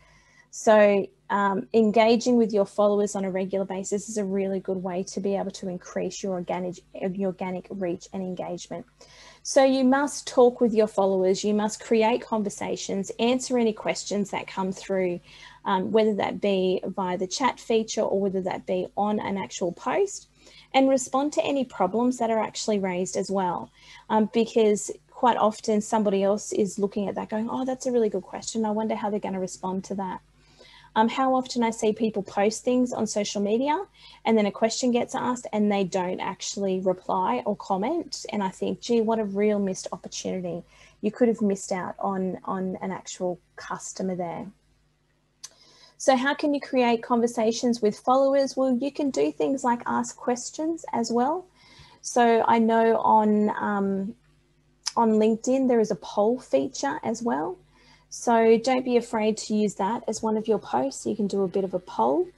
A: So um, engaging with your followers on a regular basis is a really good way to be able to increase your organic, your organic reach and engagement. So you must talk with your followers, you must create conversations, answer any questions that come through, um, whether that be via the chat feature or whether that be on an actual post, and respond to any problems that are actually raised as well. Um, because quite often somebody else is looking at that going, oh, that's a really good question. I wonder how they're going to respond to that um, how often I see people post things on social media and then a question gets asked and they don't actually reply or comment. And I think, gee, what a real missed opportunity. You could have missed out on, on an actual customer there. So how can you create conversations with followers? Well, you can do things like ask questions as well. So I know on, um, on LinkedIn, there is a poll feature as well. So don't be afraid to use that as one of your posts. You can do a bit of a poll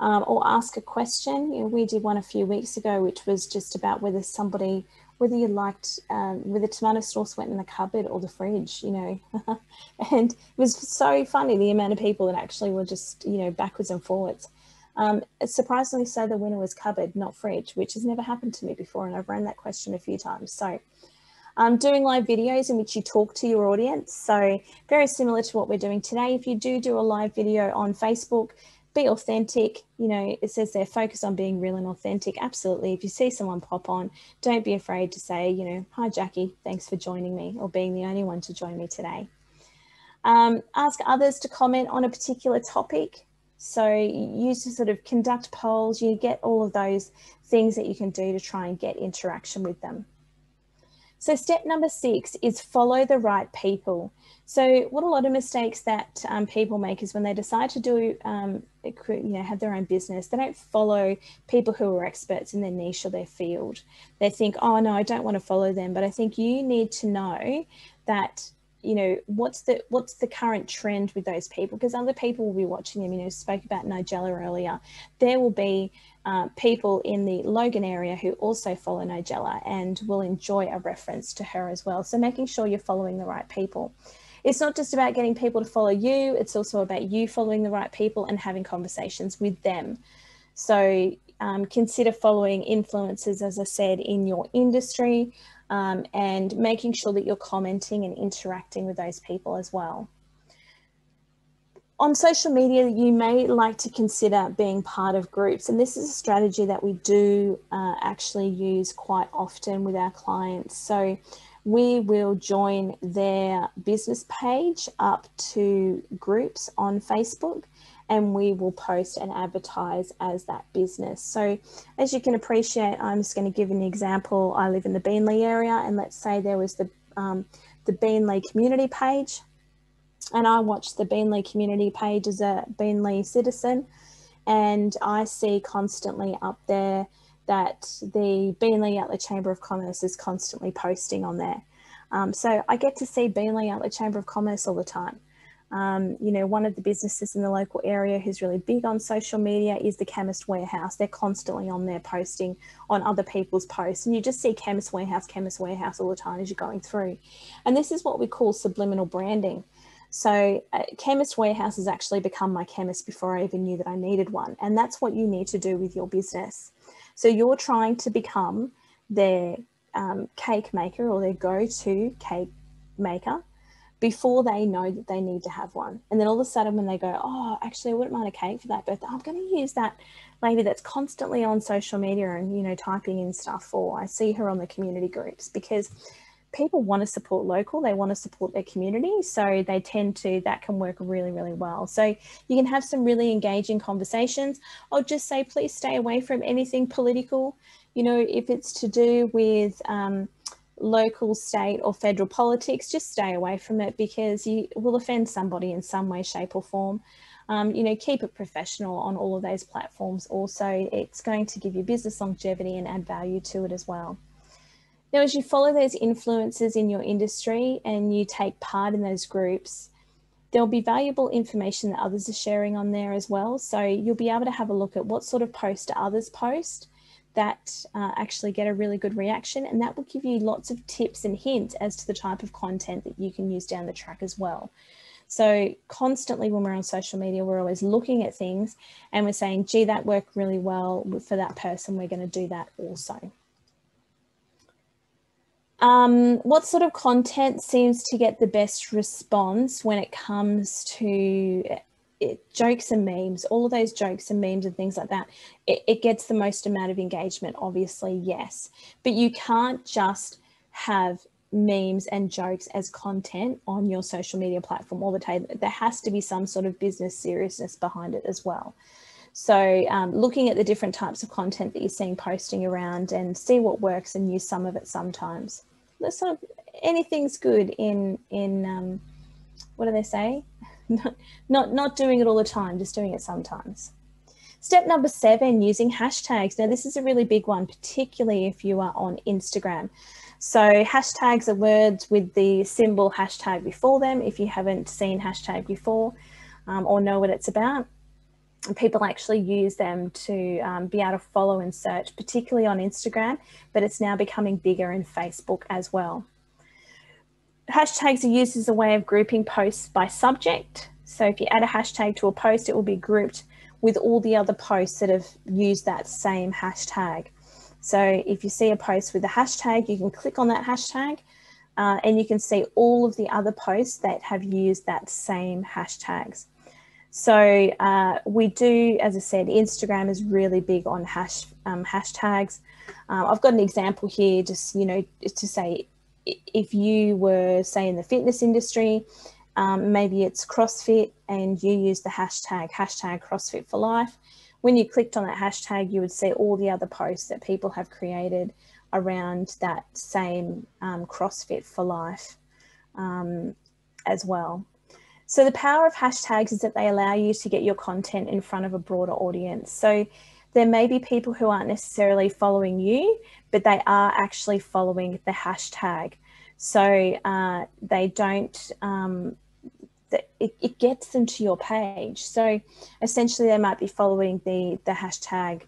A: um, or ask a question. You know, we did one a few weeks ago, which was just about whether somebody, whether you liked, um, whether tomato sauce went in the cupboard or the fridge, you know. and it was so funny, the amount of people that actually were just, you know, backwards and forwards. Um, surprisingly so, the winner was cupboard, not fridge, which has never happened to me before. And I've run that question a few times. So um, doing live videos in which you talk to your audience. So very similar to what we're doing today. If you do do a live video on Facebook, be authentic. You know, it says there, focus on being real and authentic. Absolutely. If you see someone pop on, don't be afraid to say, you know, hi, Jackie, thanks for joining me or being the only one to join me today. Um, ask others to comment on a particular topic. So use to sort of conduct polls, you get all of those things that you can do to try and get interaction with them. So step number six is follow the right people. So what a lot of mistakes that um, people make is when they decide to do, um, you know, have their own business, they don't follow people who are experts in their niche or their field. They think, oh no, I don't want to follow them. But I think you need to know that you know what's the what's the current trend with those people? Because other people will be watching them you know spoke about nigella earlier. There will be uh, people in the logan area who also follow nigella and will enjoy a reference to her as well. So making sure you're following the right people. It's not just about getting people to follow you it's also about you following the right people and having conversations with them. So um, consider following influencers as i said in your industry um, and making sure that you're commenting and interacting with those people as well. On social media, you may like to consider being part of groups, and this is a strategy that we do uh, actually use quite often with our clients. So we will join their business page up to groups on Facebook and we will post and advertise as that business. So as you can appreciate, I'm just going to give an example. I live in the Beenleigh area and let's say there was the, um, the Beenleigh community page and I watch the Beenleigh community page as a Beenleigh citizen and I see constantly up there that the Beenleigh Outlet Chamber of Commerce is constantly posting on there. Um, so I get to see Beenleigh Outlet Chamber of Commerce all the time. Um, you know, one of the businesses in the local area who's really big on social media is the Chemist Warehouse. They're constantly on there posting on other people's posts. And you just see Chemist Warehouse, Chemist Warehouse all the time as you're going through. And this is what we call subliminal branding. So uh, Chemist Warehouse has actually become my chemist before I even knew that I needed one. And that's what you need to do with your business. So you're trying to become their um, cake maker or their go-to cake maker before they know that they need to have one. And then all of a sudden, when they go, oh, actually, I wouldn't mind a cake for that birthday, I'm going to use that lady that's constantly on social media and, you know, typing in stuff, or I see her on the community groups because people want to support local, they want to support their community. So they tend to, that can work really, really well. So you can have some really engaging conversations. I'll just say, please stay away from anything political. You know, if it's to do with, um, local, state, or federal politics, just stay away from it because you will offend somebody in some way, shape, or form. Um, you know, keep it professional on all of those platforms. Also, it's going to give you business longevity and add value to it as well. Now, as you follow those influences in your industry and you take part in those groups, there'll be valuable information that others are sharing on there as well. So you'll be able to have a look at what sort of post do others post that uh, actually get a really good reaction and that will give you lots of tips and hints as to the type of content that you can use down the track as well. So constantly when we're on social media, we're always looking at things and we're saying, gee, that worked really well for that person. We're going to do that also. Um, what sort of content seems to get the best response when it comes to it, jokes and memes, all of those jokes and memes and things like that, it, it gets the most amount of engagement, obviously, yes. But you can't just have memes and jokes as content on your social media platform all the time. There has to be some sort of business seriousness behind it as well. So um, looking at the different types of content that you're seeing posting around and see what works and use some of it sometimes. Sort of anything's good in in um, what do they say? Not, not, doing it all the time, just doing it sometimes. Step number seven, using hashtags. Now, this is a really big one, particularly if you are on Instagram. So hashtags are words with the symbol hashtag before them. If you haven't seen hashtag before um, or know what it's about, people actually use them to um, be able to follow and search, particularly on Instagram, but it's now becoming bigger in Facebook as well. Hashtags are used as a way of grouping posts by subject. So if you add a hashtag to a post, it will be grouped with all the other posts that have used that same hashtag. So if you see a post with a hashtag, you can click on that hashtag uh, and you can see all of the other posts that have used that same hashtags. So uh, we do, as I said, Instagram is really big on hash um, hashtags. Um, I've got an example here, just you know, to say if you were, say, in the fitness industry, um, maybe it's CrossFit and you use the hashtag, hashtag CrossFit for life. When you clicked on that hashtag, you would see all the other posts that people have created around that same um, CrossFit for life um, as well. So the power of hashtags is that they allow you to get your content in front of a broader audience. So there may be people who aren't necessarily following you, but they are actually following the hashtag. So uh, they don't, um, it, it, gets them to your page. So essentially they might be following the, the hashtag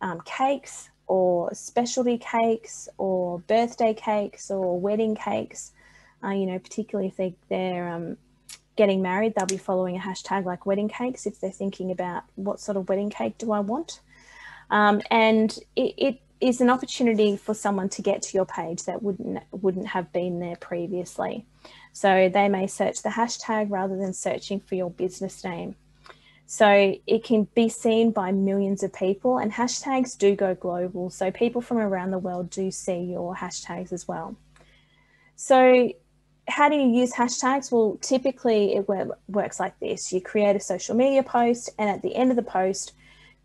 A: um, cakes or specialty cakes or birthday cakes or wedding cakes. Uh, you know, particularly if they, they're um, getting married, they'll be following a hashtag like wedding cakes if they're thinking about what sort of wedding cake do I want. Um, and it, it is an opportunity for someone to get to your page that wouldn't wouldn't have been there previously. So they may search the hashtag rather than searching for your business name. So it can be seen by millions of people and hashtags do go global. So people from around the world do see your hashtags as well. So how do you use hashtags? Well, typically it works like this. You create a social media post and at the end of the post,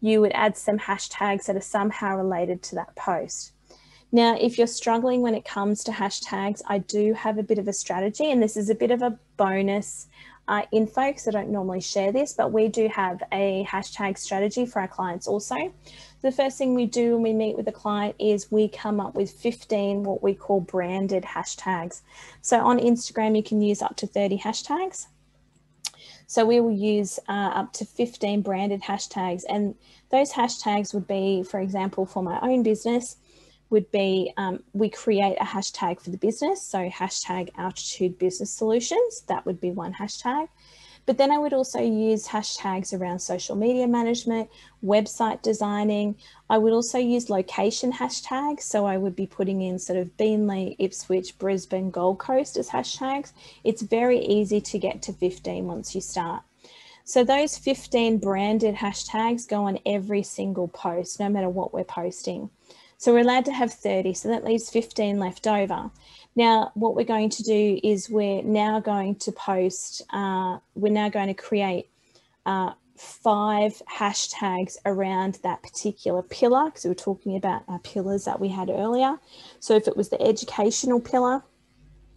A: you would add some hashtags that are somehow related to that post. Now, if you're struggling when it comes to hashtags, I do have a bit of a strategy, and this is a bit of a bonus uh, info because I don't normally share this, but we do have a hashtag strategy for our clients also. The first thing we do when we meet with a client is we come up with 15 what we call branded hashtags. So on Instagram, you can use up to 30 hashtags. So we will use uh, up to 15 branded hashtags and those hashtags would be, for example, for my own business, would be um, we create a hashtag for the business. So hashtag altitude business solutions, that would be one hashtag. But then I would also use hashtags around social media management, website designing. I would also use location hashtags. So I would be putting in sort of Beenleigh, Ipswich, Brisbane, Gold Coast as hashtags. It's very easy to get to 15 once you start. So those 15 branded hashtags go on every single post, no matter what we're posting. So we're allowed to have 30, so that leaves 15 left over. Now, what we're going to do is we're now going to post, uh, we're now going to create uh, five hashtags around that particular pillar, because we were talking about our pillars that we had earlier. So if it was the educational pillar,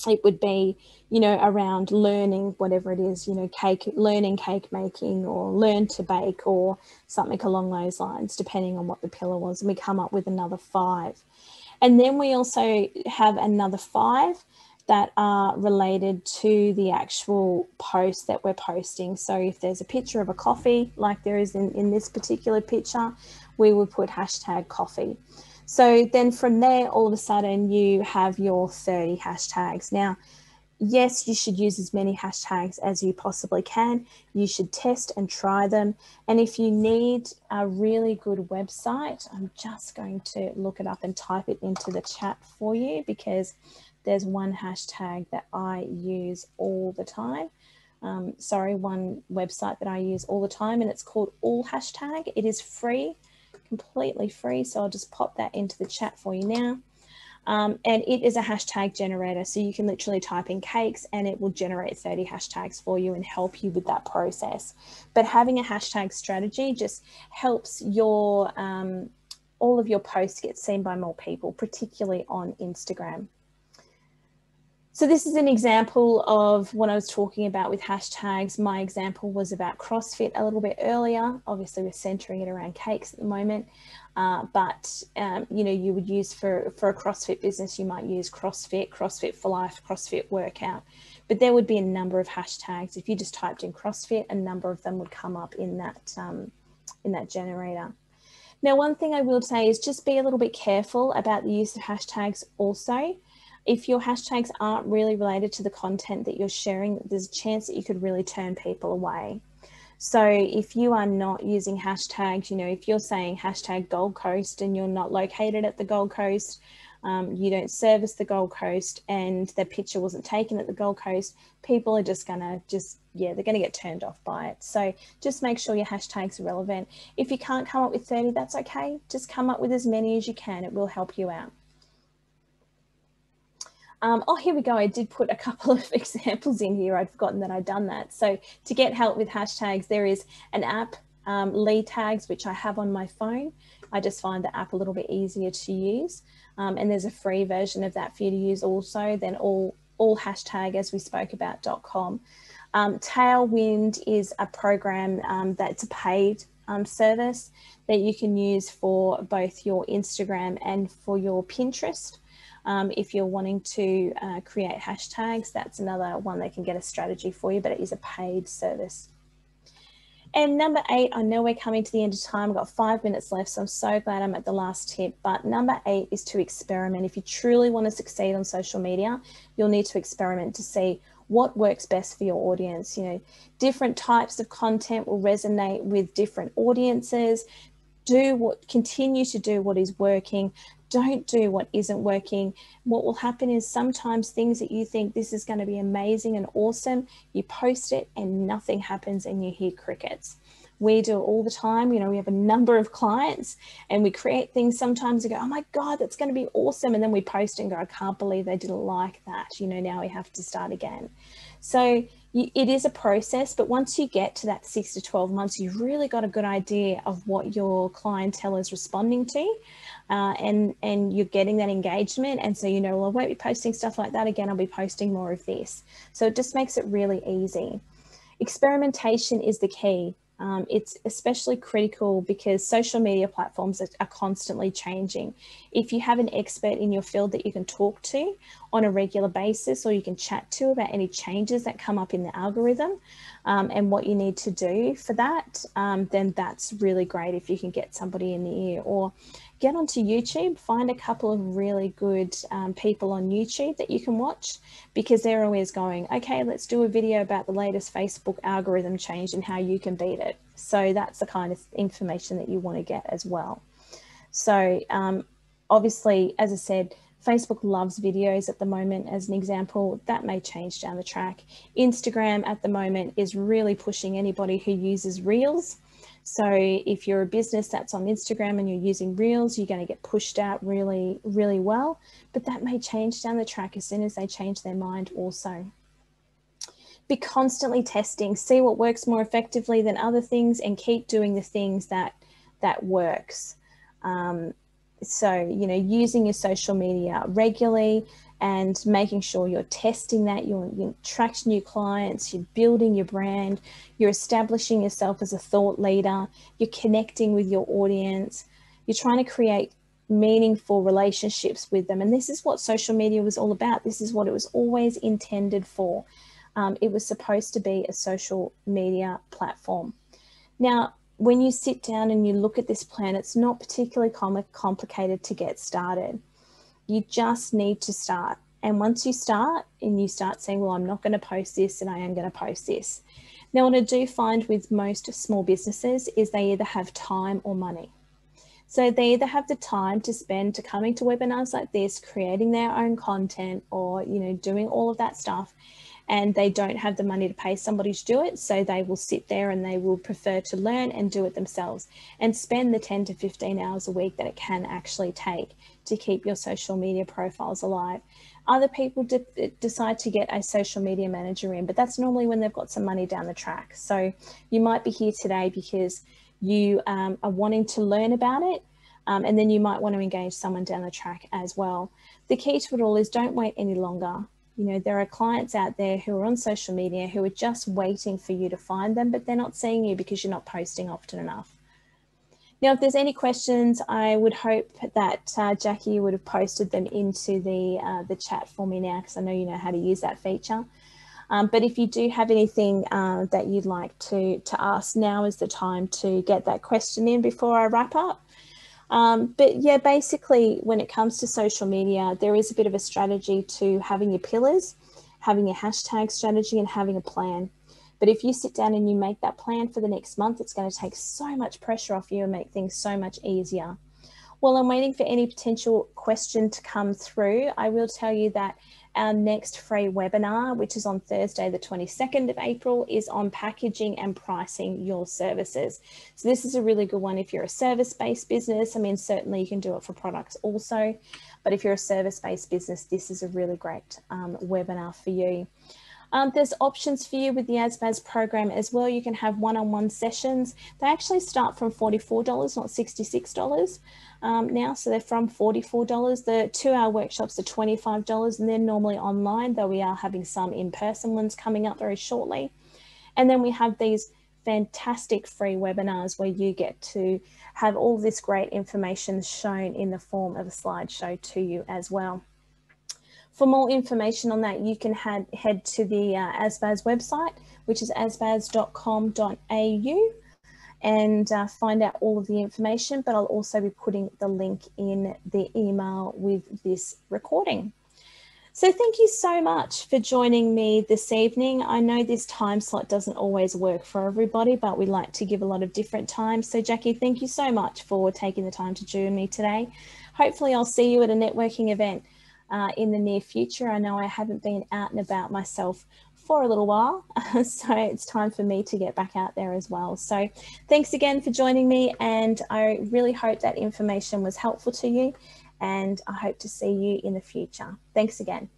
A: it would be, you know, around learning whatever it is, you know, cake, learning cake making or learn to bake or something along those lines, depending on what the pillar was. And we come up with another five. And then we also have another five that are related to the actual post that we're posting. So if there's a picture of a coffee, like there is in, in this particular picture, we would put hashtag coffee. So then from there, all of a sudden you have your 30 hashtags. Now, yes, you should use as many hashtags as you possibly can. You should test and try them. And if you need a really good website, I'm just going to look it up and type it into the chat for you because there's one hashtag that I use all the time. Um, sorry, one website that I use all the time and it's called All Hashtag. It is free completely free. So I'll just pop that into the chat for you now. Um, and it is a hashtag generator. So you can literally type in cakes and it will generate 30 hashtags for you and help you with that process. But having a hashtag strategy just helps your um, all of your posts get seen by more people, particularly on Instagram. So this is an example of what I was talking about with hashtags. My example was about CrossFit a little bit earlier. Obviously, we're centering it around cakes at the moment, uh, but um, you know, you would use for for a CrossFit business, you might use CrossFit, CrossFit for life, CrossFit workout. But there would be a number of hashtags. If you just typed in CrossFit, a number of them would come up in that um, in that generator. Now, one thing I will say is just be a little bit careful about the use of hashtags also if your hashtags aren't really related to the content that you're sharing, there's a chance that you could really turn people away. So if you are not using hashtags, you know, if you're saying hashtag Gold Coast and you're not located at the Gold Coast, um, you don't service the Gold Coast and the picture wasn't taken at the Gold Coast, people are just gonna just, yeah, they're gonna get turned off by it. So just make sure your hashtags are relevant. If you can't come up with 30, that's okay. Just come up with as many as you can. It will help you out. Um, oh, here we go. I did put a couple of examples in here. I'd forgotten that I'd done that. So to get help with hashtags, there is an app, um, Leetags, which I have on my phone. I just find the app a little bit easier to use. Um, and there's a free version of that for you to use also. Then all, all hashtag, as we spoke about, .com. Um, Tailwind is a program um, that's a paid um, service that you can use for both your Instagram and for your Pinterest. Um, if you're wanting to uh, create hashtags, that's another one that can get a strategy for you, but it is a paid service. And number eight, I know we're coming to the end of time. I've got five minutes left, so I'm so glad I'm at the last tip. But number eight is to experiment. If you truly want to succeed on social media, you'll need to experiment to see what works best for your audience. You know, different types of content will resonate with different audiences. Do what, continue to do what is working don't do what isn't working. What will happen is sometimes things that you think this is going to be amazing and awesome, you post it and nothing happens and you hear crickets. We do all the time. You know, we have a number of clients and we create things sometimes and go, oh my God, that's going to be awesome. And then we post and go, I can't believe they didn't like that. You know, now we have to start again. So it is a process, but once you get to that six to 12 months, you've really got a good idea of what your clientele is responding to uh, and, and you're getting that engagement. And so, you know, well, I won't be posting stuff like that again. I'll be posting more of this. So it just makes it really easy. Experimentation is the key. Um, it's especially critical because social media platforms are, are, constantly changing. If you have an expert in your field that you can talk to on a regular basis or you can chat to about any changes that come up in the algorithm um, and what you need to do for that, um, then that's really great if you can get somebody in the ear or get onto YouTube, find a couple of really good um, people on YouTube that you can watch because they're always going, okay, let's do a video about the latest Facebook algorithm change and how you can beat it. So that's the kind of information that you want to get as well. So um, obviously, as I said, Facebook loves videos at the moment as an example. That may change down the track. Instagram at the moment is really pushing anybody who uses Reels so if you're a business that's on Instagram and you're using Reels, you're going to get pushed out really, really well. But that may change down the track as soon as they change their mind also. Be constantly testing, see what works more effectively than other things and keep doing the things that, that works. Um, so, you know, using your social media regularly, and making sure you're testing that, you're, you attract new clients, you're building your brand, you're establishing yourself as a thought leader, you're connecting with your audience, you're trying to create meaningful relationships with them. And this is what social media was all about. This is what it was always intended for. Um, it was supposed to be a social media platform. Now, when you sit down and you look at this plan, it's not particularly com complicated to get started. You just need to start. And once you start and you start saying, well, I'm not going to post this and I am going to post this. Now, what I do find with most small businesses is they either have time or money. So they either have the time to spend to coming to webinars like this, creating their own content or, you know, doing all of that stuff and they don't have the money to pay somebody to do it. So they will sit there and they will prefer to learn and do it themselves and spend the 10 to 15 hours a week that it can actually take to keep your social media profiles alive. Other people de decide to get a social media manager in, but that's normally when they've got some money down the track. So you might be here today because you um, are wanting to learn about it um, and then you might want to engage someone down the track as well. The key to it all is don't wait any longer. You know, there are clients out there who are on social media who are just waiting for you to find them, but they're not seeing you because you're not posting often enough. Now, if there's any questions, I would hope that uh, Jackie would have posted them into the, uh, the chat for me now, because I know you know how to use that feature. Um, but if you do have anything uh, that you'd like to, to ask, now is the time to get that question in before I wrap up. Um, but yeah, basically, when it comes to social media, there is a bit of a strategy to having your pillars, having your hashtag strategy, and having a plan. But if you sit down and you make that plan for the next month, it's going to take so much pressure off you and make things so much easier. While I'm waiting for any potential question to come through, I will tell you that our next free webinar, which is on Thursday, the 22nd of April, is on packaging and pricing your services. So this is a really good one if you're a service-based business. I mean, certainly you can do it for products also, but if you're a service-based business, this is a really great um, webinar for you. Um, there's options for you with the ASBAS program as well. You can have one-on-one -on -one sessions. They actually start from $44, not $66 um, now. So they're from $44. The two-hour workshops are $25 and they're normally online, though we are having some in-person ones coming up very shortly. And then we have these fantastic free webinars where you get to have all this great information shown in the form of a slideshow to you as well. For more information on that, you can head, head to the uh, ASBAS website, which is asbas.com.au and uh, find out all of the information, but I'll also be putting the link in the email with this recording. So thank you so much for joining me this evening. I know this time slot doesn't always work for everybody, but we like to give a lot of different times. So Jackie, thank you so much for taking the time to join me today. Hopefully I'll see you at a networking event uh, in the near future. I know I haven't been out and about myself for a little while, so it's time for me to get back out there as well. So thanks again for joining me and I really hope that information was helpful to you and I hope to see you in the future. Thanks again.